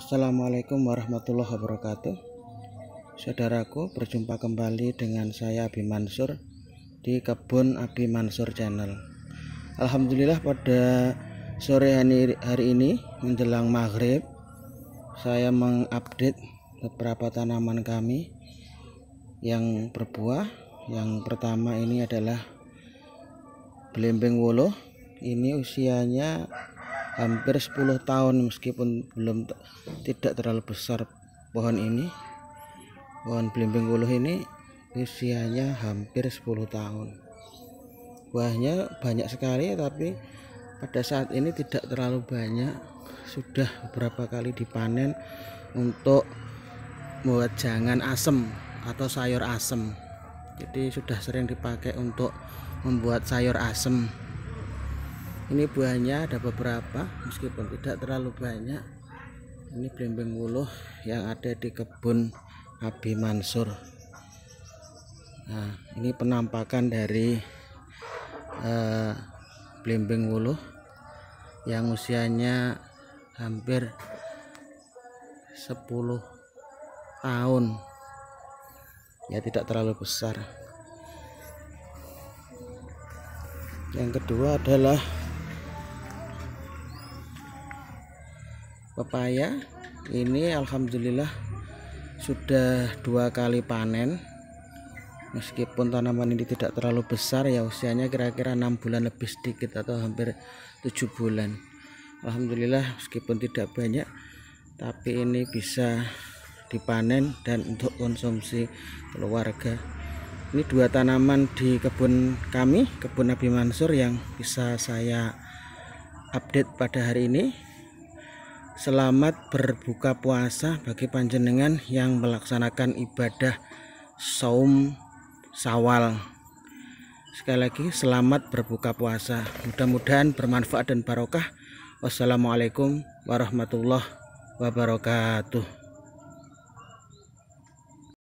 Assalamualaikum warahmatullahi wabarakatuh. Saudaraku berjumpa kembali dengan saya Abi Mansur di kebun Abi Mansur channel. Alhamdulillah pada sore hari ini menjelang maghrib saya mengupdate beberapa tanaman kami yang berbuah. Yang pertama ini adalah belimbing wolo ini usianya hampir 10 tahun meskipun belum tidak terlalu besar pohon ini pohon belimbing wuluh ini usianya hampir 10 tahun. Buahnya banyak sekali tapi pada saat ini tidak terlalu banyak. Sudah beberapa kali dipanen untuk buat jangan asem atau sayur asem. Jadi sudah sering dipakai untuk membuat sayur asem ini buahnya ada beberapa meskipun tidak terlalu banyak. Ini belimbing wuluh yang ada di kebun Abi Mansur. Nah ini penampakan dari uh, belimbing wuluh yang usianya hampir 10 tahun. Ya tidak terlalu besar. Yang kedua adalah pepaya. Ini alhamdulillah sudah dua kali panen. Meskipun tanaman ini tidak terlalu besar ya usianya kira-kira enam bulan lebih sedikit atau hampir tujuh bulan. Alhamdulillah meskipun tidak banyak tapi ini bisa dipanen dan untuk konsumsi keluarga. Ini dua tanaman di kebun kami kebun Nabi Mansur yang bisa saya update pada hari ini Selamat berbuka puasa bagi panjenengan yang melaksanakan ibadah saum sawal. Sekali lagi selamat berbuka puasa. Mudah-mudahan bermanfaat dan barokah. Wassalamualaikum warahmatullahi wabarakatuh.